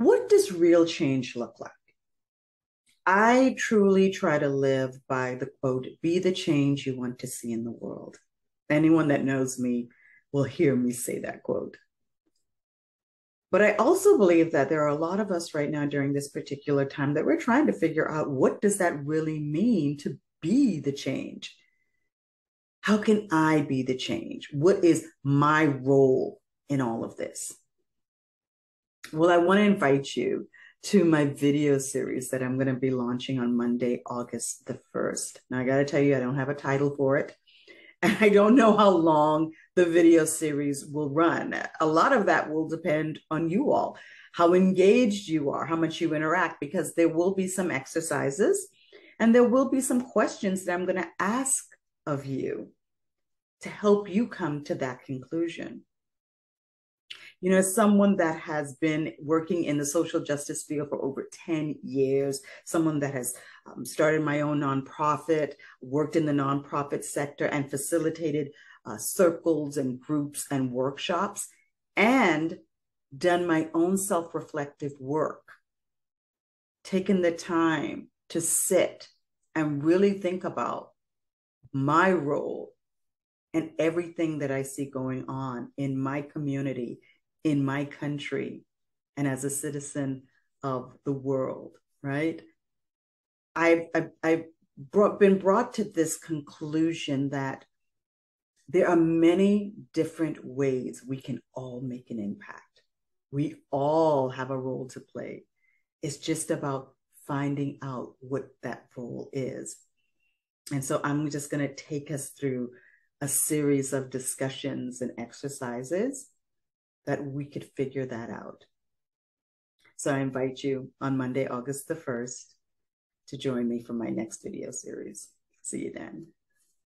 what does real change look like? I truly try to live by the quote, be the change you want to see in the world. Anyone that knows me will hear me say that quote. But I also believe that there are a lot of us right now during this particular time that we're trying to figure out what does that really mean to be the change? How can I be the change? What is my role in all of this? Well, I want to invite you to my video series that I'm going to be launching on Monday, August the 1st. Now, I got to tell you, I don't have a title for it. And I don't know how long the video series will run. A lot of that will depend on you all, how engaged you are, how much you interact, because there will be some exercises and there will be some questions that I'm going to ask of you to help you come to that conclusion you know, someone that has been working in the social justice field for over 10 years, someone that has um, started my own nonprofit, worked in the nonprofit sector, and facilitated uh, circles and groups and workshops, and done my own self reflective work, taken the time to sit and really think about my role and everything that I see going on in my community in my country and as a citizen of the world, right? I've, I've, I've brought, been brought to this conclusion that there are many different ways we can all make an impact. We all have a role to play. It's just about finding out what that role is. And so I'm just going to take us through a series of discussions and exercises that we could figure that out. So I invite you on Monday, August the 1st to join me for my next video series. See you then.